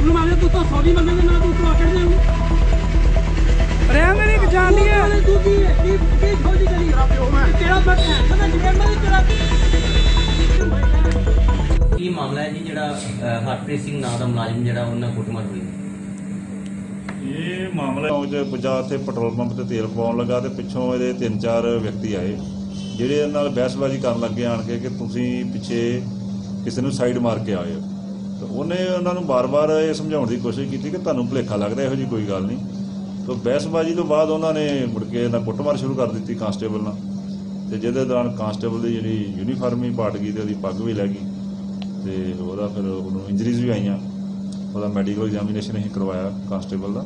ਮਾਫੀ ਮੰਗਣ ਦੇ ਨਾਲ ਤੂੰ ਤੂੰ ਆਕੜ ਦੇ ਰਹਿਣ ਦੇ ਇੱਕ ਜਾਣਦੀ ਹੈ। ਤੂੰ ਕੀ ਕੀ ਕੀ ਖੋਜੀ ਕਰੀ ਤੇਰਾ ਪਿਓ ਮੈਂ। ਤੇਰਾ ਸਮਝ ਗਿਆ ਮੈਂ ਤੇਰਾ ਕੀ ਮਾਮਲਾ ਹੈ ਜੀ ਜਿਹੜਾ ਅਹ, ਹਰਪ੍ਰੀਤ ਸਿੰਘ ਨਾਂ ਦਾ ਮੁਲਾਜ਼ਮ ਜਿਹੜਾ ਉਹਨਾਂ ਕੁੱਟਮਾਰ ਹੋਈ? ਇਹ ਮਾਮਲਾ ਉਹ ਜੇ ਪੁੱਜਾ ਇੱਥੇ ਪੈਟਰੋਲ ਪੰਪ ਤੇ ਤੇਲ ਪਵਾਉਣ ਲੱਗਾ ਤੇ ਪਿੱਛੋਂ ਇਹਦੇ ਤਿੰਨ ਚਾਰ ਵਿਅਕਤੀ ਆਏ। ਜਿਹੜੇ ਇਹਦੇ ਨਾਲ ਬਹਿਸਬਾਜ਼ੀ ਕਰਨ ਲੱਗੇ ਆਣ ਕੇ ਕਿ ਤੁਸੀਂ ਪਿੱਛੇ ਕਿਸੇ ਨੂੰ ਸਾਈਡ ਮਾਰ ਕੇ ਆਏ ਹੋ। ਤੇ ਉਹਨੇ ਉਹਨਾਂ ਨੂੰ ਬਾਰ-ਬਾਰ ਇਹ ਸਮਝਾਉਣ ਦੀ ਕੋਸ਼ਿਸ਼ ਕੀਤੀ ਕਿ ਤੁਹਾਨੂੰ ਭੁਲੇਖਾ ਲੱਗਦਾ, ਇਹੋ ਜੀ ਕੋਈ ਗੱਲ ਨਹੀਂ। ਤੇ ਬਹਿਸਬਾਜ਼ੀ ਤੋਂ ਬਾਅਦ ਉਹਨਾਂ ਨੇ ਮੁੜ ਕੇ ਇਹਨਾਂ ਕੁੱਟਮਾਰ ਸ਼ੁਰੂ ਕਰ ਦਿੱਤੀ ਕਾਂਸਟੇਬਲ ਨਾਲ। ਤੇ ਜਿਹਦੇ ਦੌਰਾਨ ਕਾਂਸਟੇਬਲ ਦੀ ਜਿਹੜੀ ਯੂਨੀਫਾਰਮ ਹੀ ਪਾਟ ਗਈ ਤੇ ਉਹਦੀ ਪੱਗ ਵੀ ਲੈ ਗਈ। ਤੇ ਉਹਦਾ ਫਿਰ ਉਹਨੂੰ ਇੰਜਰੀਜ਼ ਵੀ ਆਈਆਂ। ਉਹਦਾ ਮੈਡੀਕਲ ਐਗਜ਼ਾਮੀਨੇਸ਼ਨ ਅਸੀਂ ਕਰਵਾਇਆ ਕਾਂਸਟੇਬਲ ਦਾ।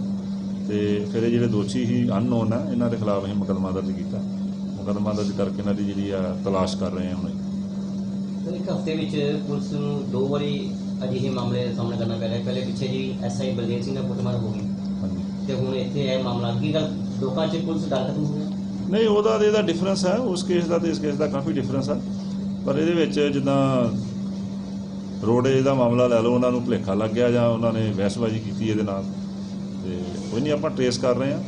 ਤੇ ਫਿਰ ਇਹ ਜਿਹੜੇ ਦੋਸ਼ੀ ਸੀ ਅਨਨੋਨ ਆ, ਇਹਨਾਂ ਦੇ ਖਿਲਾਫ ਅਸੀਂ ਮੁਕੱਦਮਾ ਦਰਜ ਕੀਤਾ। ਮੁਕੱਦਮਾ ਦਰਜ ਕਰਕੇ ਇਹਨਾਂ ਦੀ ਜਿਹੜੀ ਆ ਤਲਾਸ਼ ਕਰ ਰਹੇ ਹਾਂ ਹੁਣ। ਇੱਕ ਹਫ਼ਤੇ ਵਿੱਚ ਪੁਲਿਸ ਨੂੰ ਦੋ ਵਾਰੀ ਅਜਿਹੇ ਮਾਮਲੇ ਦਾ ਸਾਹਮਣਾ ਕਰਨਾ ਪੈ ਰਿਹਾ ਪਹਿਲੇ ਪਿੱਛੇ ਜੀ ਐਸਆਈ ਬਲਦੇਵ ਸਿੰਘ ਦਾ ਕੁੱਟਮਾਰ ਹੋ ਗਈ। ਤੇ ਹੁਣ ਇੱਥੇ ਇਹ ਮਾਮਲਾ ਕੀ ਗੱਲ ਲੋਕਾਂ 'ਚ ਪੁਲਿਸ ਡਰ ਖਤਮ ਹੋ ਗਿਆ ਨਹੀਂ ਉਹਦਾ ਤੇ ਇਹਦਾ ਡਿਫਰੈਂਸ ਹੈ। ਉਸ ਕੇਸ ਦਾ ਤੇ ਇਸ ਕੇਸ ਦਾ ਕਾਫੀ ਡਿਫਰੈਂਸ ਹੈ। ਪਰ ਇਹਦੇ ਵਿੱਚ ਜਿੱਦਾਂ ਰੋਡੇ ਦਾ ਮਾਮਲਾ ਲੈ ਲਓ ਉਹਨਾਂ ਨੂੰ ਭੁਲੇਖਾ ਲੱਗ ਗਿਆ ਜਾਂ ਉਹਨਾਂ ਨੇ ਵਹਿਸਬਾਜ਼ੀ ਕੀਤੀ ਇਹਦੇ ਨਾਲ ਤੇ ਕੋਈ ਨਹੀਂ ਆਪਾਂ ਟ੍ਰੇਸ ਕਰ ਰਹੇ ਹਾਂ।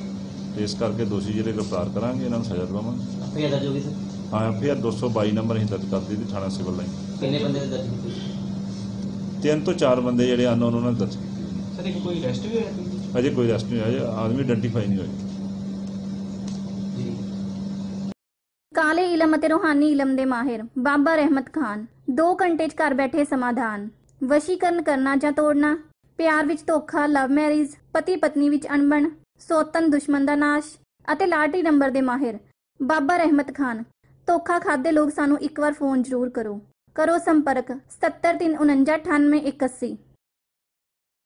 ਟ੍ਰੇਸ ਕਰਕੇ ਦੋਸ਼ੀ ਜਿਹੜੇ ਗ੍ਰਿਫਤਾਰ ਕਰਾਂਗੇ ਇਹਨਾਂ ਨੂੰ ਸਜ਼ਾ ਦਵਾਵਾਂਗੇ। ਆਪੇ ਦਰਜ ਹੋ ਗਈ ਸਰ? ਹਾਂ ਫਿਰ 222 ਨੰਬਰ ਅਸੀਂ ਦਰਜ ਕਰ ਦਿੱਤੀ ਥਾਣਾ ਸਿਵਲ ਲਾਈਨ। ਕਿੰਨੇ ਬੰਦੇ ਦੇ ਦਰਜ ਕੀਤੇ? ਤਿੰਨ ਤੋਂ ਚਾਰ ਬੰਦੇ ਜਿਹੜੇ ਅਨਨੋਨ ਉਹਨਾਂ ਨੇ ਦਰਜ ਕੀਤੇ ਸਰ ਇੱਕ ਕੋਈ ਅਰੈਸਟ ਵੀ ਹੋਇਆ ਕੋਈ ਅਜੇ ਕੋਈ ਅਰੈਸਟ ਨਹੀਂ ਹੋਇਆ ਆਦਮੀ ਆਇਡੈਂਟੀਫਾਈ ਨਹੀਂ ਹੋਇਆ ਜੀ। ਕਾਲੇ ਇਲਮ ਅਤੇ ਰੋਹਾਨੀ ਇਲਮ ਦੇ ਮਾਹਿਰ ਬਾਬਾ ਰਹਿਮਤ ਖਾਨ 2 ਘੰਟੇ 'ਚ ਘਰ ਬੈਠੇ ਸਮਾਧਾਨ। ਵਸ਼ੀਕਰਨ ਕਰਨਾ ਜਾਂ ਤੋੜਨਾ ਪਿਆਰ ਵਿੱਚ ਧੋਖਾ ਲਵ ਮੈਰਿਜ ਪਤੀ ਪਤਨੀ ਵਿੱਚ ਅਣਬਣ ਸੋਤਨ ਦੁਸ਼ਮਣ ਦਾ ਨਾਸ਼ ਅਤੇ ਲਾਟਰੀ ਨੰਬਰ ਦੇ ਮਾਹਿਰ ਬਾਬਾ ਰਹਿਮਤ ਖਾਨ। ਧੋਖਾ ਖਾਦੇ ਲੋਕ ਸਾਨੂੰ ਇੱਕ ਵਾਰ ਫੋਨ ਜ਼ਰੂਰ ਕਰੋ। ਕਰੋ ਸੰਪਰਕ 70349 9881